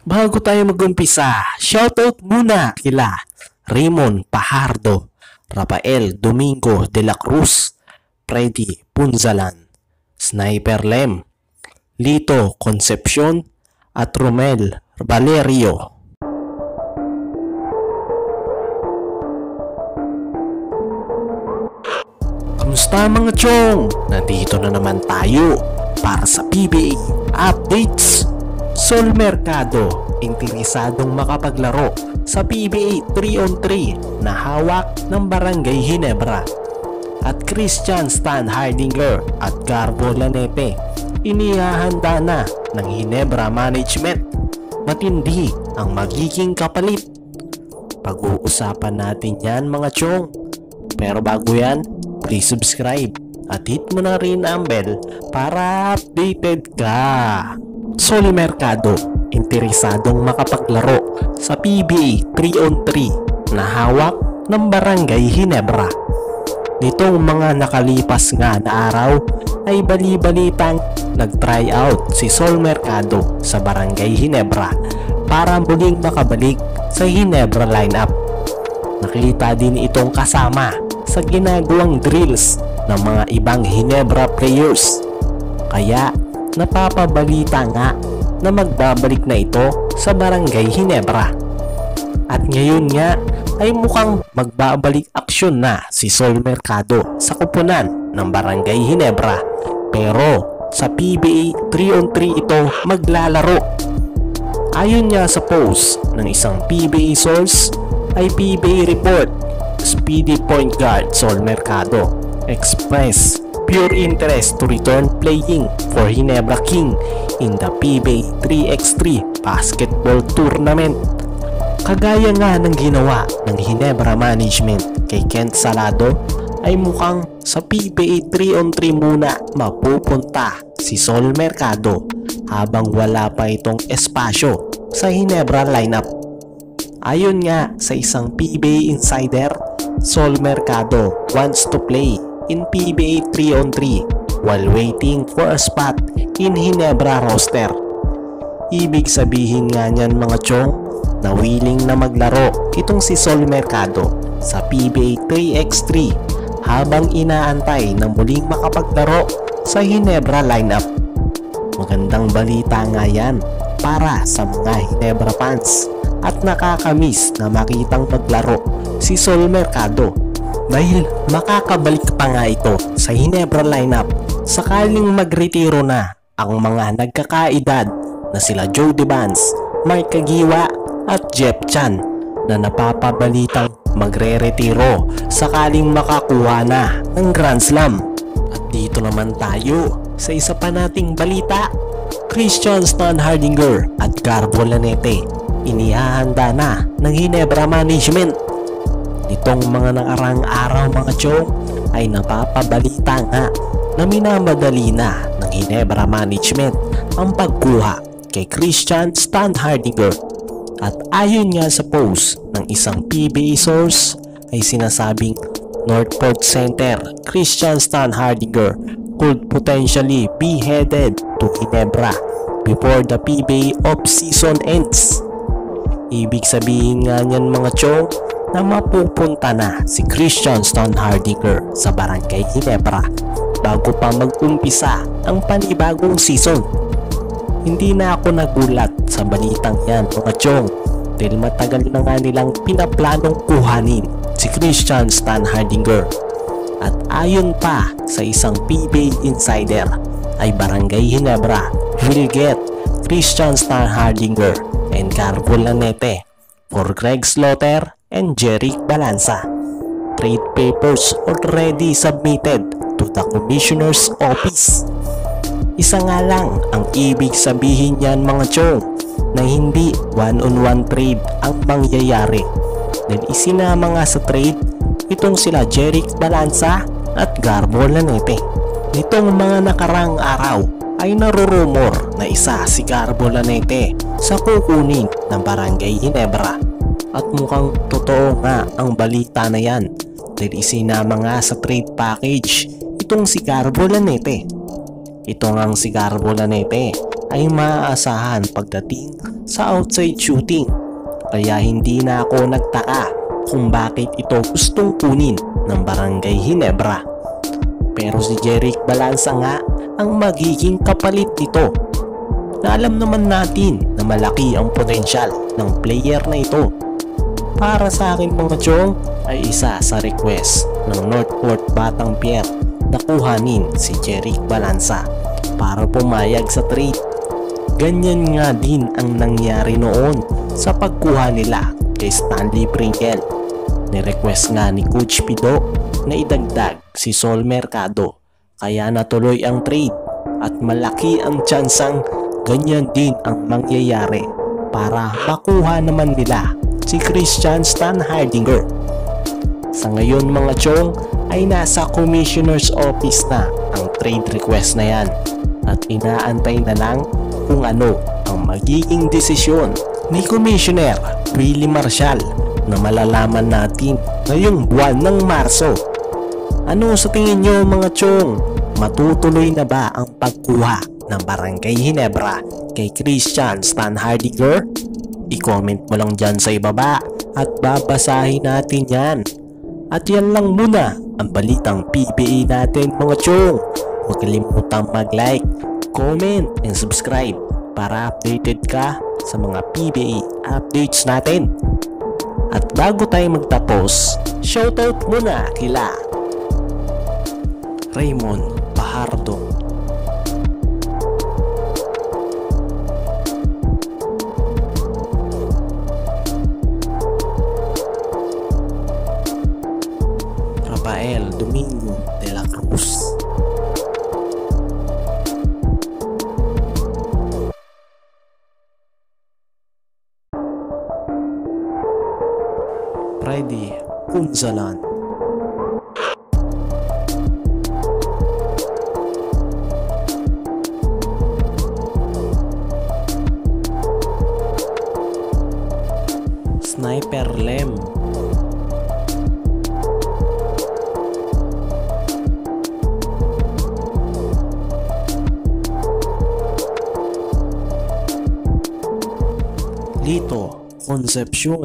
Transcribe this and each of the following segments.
Bago tayo mag-umpisa, shoutout muna kila Raymond Pajardo, Rafael Domingo de la Cruz, Freddy Punzalan, Sniper Lem, Lito Concepcion at Romel Valerio. Kamusta mga chong? Nandito na naman tayo para sa PBA Updates. Sol Mercado, interesadong makapaglaro sa PBA 3 on 3 na hawak ng Barangay Hinebra. At Christian Stan Hardinger at Garbo Lanepe, inihahanda na ng Hinebra Management. Matindi ang magiging kapalit. Pag-uusapan natin yan mga chong. Pero bago yan, please subscribe at hit mo na rin ang bell para updated ka. Sol Mercado, interesadong makapaglaro sa PBA 3 on 3 na hawak ng Barangay Hinebra. Nitong mga nakalipas nga na araw ay bali-balitang nag-try out si Sol Mercado sa Barangay Hinebra para muling makabalik sa Hinebra lineup. Nakita din itong kasama sa ginagawang drills ng mga ibang Hinebra players. Kaya napapabalita nga na magbabalik na ito sa Barangay Hinebra. At ngayon nga ay mukhang magbabalik aksyon na si Sol Mercado sa kupunan ng Barangay Hinebra. Pero sa PBA 3 on 3 ito maglalaro. Ayon niya sa post ng isang PBA source ay PBA report Speedy Point Guard Sol Mercado express pure interest to return playing for Hinebra King in the PBA 3x3 basketball tournament. Kagaya nga ng ginawa ng Hinebra Management kay Kent Salado ay mukhang sa PBA 3 on 3 muna mapupunta si Sol Mercado habang wala pa itong espasyo sa Hinebra lineup. Ayon nga sa isang PBA insider, Sol Mercado wants to play in PBA 3 on 3 while waiting for a spot in Hinebra roster. Ibig sabihin nga niyan mga chong na willing na maglaro itong si Sol Mercado sa PBA 3x3 habang inaantay na muling makapaglaro sa Hinebra lineup. Magandang balita nga yan para sa mga Hinebra fans at nakakamiss na makitang maglaro si Sol Mercado dahil makakabalik pa nga ito sa Hinebra lineup sakaling magretiro na ang mga nagkakaedad na sila Joe Devans, Mike Kagiwa at Jeff Chan na napapabalitang magre-retiro sakaling makakuha na ng Grand Slam. At dito naman tayo sa isa pa nating balita. Christian Stan Hardinger at Garbo Lanete inihahanda na ng Hinebra Management. Nitong mga nakarang araw mga chong ay napapabalita nga na minamadali na ng Hinebra Management ang pagkuha kay Christian Stan Hardinger at ayon nga sa post ng isang PBA source ay sinasabing Northport Center Christian Stan Hardinger could potentially be headed to Ginebra before the PBA off-season ends. Ibig sabihin nga niyan mga chong na mapupunta na si Christian Stan Hardinger sa Barangay Ginebra bago pa mag-umpisa ang panibagong season hindi na ako nagulat sa balitang yan mga chong dahil matagal na nga nilang pinaplanong kuhanin si Christian Stan. At ayon pa sa isang PBA insider ay Barangay Hinebra will get Christian Stan and Carbo Lanete for Greg Slaughter and Jerick Balanza. Trade papers already submitted to the Commissioner's Office. Isa nga lang ang ibig sabihin niyan mga chong na hindi one-on-one trade ang mangyayari. Dahil isinama nga sa trade itong sila Jerick Balanza at Garbo Lanete. Nitong mga nakarang araw ay narurumor na isa si Garbo Lanete sa kukunin ng Barangay Hinebra. At mukhang totoo nga ang balita na yan dahil isinama nga sa trade package itong si Garbo Lanete ito ngang si Garbo Lanete ay maaasahan pagdating sa outside shooting. Kaya hindi na ako nagtaka kung bakit ito gustong kunin ng Barangay Hinebra. Pero si Jeric Balansa nga ang magiging kapalit nito. Na alam naman natin na malaki ang potensyal ng player na ito. Para sa akin mga chong ay isa sa request ng Northport Batang Pier na kuhanin si Jeric Balansa para pumayag sa trade. Ganyan nga din ang nangyari noon sa pagkuha nila kay Stanley Pringle. Ni-request nga ni Coach Pido na idagdag si Sol Mercado kaya natuloy ang trade at malaki ang tsansang ganyan din ang mangyayari para makuha naman nila si Christian Stan Hardinger. Sa ngayon mga chong ay nasa commissioner's office na ang trade request na yan at inaantay na lang kung ano ang magiging desisyon ni Commissioner Willie Marshall na malalaman natin ngayong buwan ng Marso. Ano sa tingin nyo mga chong? Matutuloy na ba ang pagkuha ng Barangay Hinebra kay Christian Stan Hardinger? I-comment mo lang dyan sa ibaba at babasahin natin yan. At yan lang muna ang balitang PBA natin mga chong. Huwag kalimutang mag-like, comment, and subscribe para updated ka sa mga PBA updates natin. At bago tayo magtapos, shoutout muna kila Raymond Pahardo Rafael Domingo de la Cruz. Friday Kunzalan. Sniper Lem Lito Concepcion.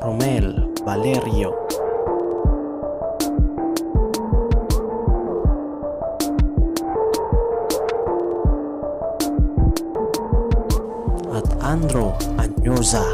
Romel Valerio. At Andro Anyoza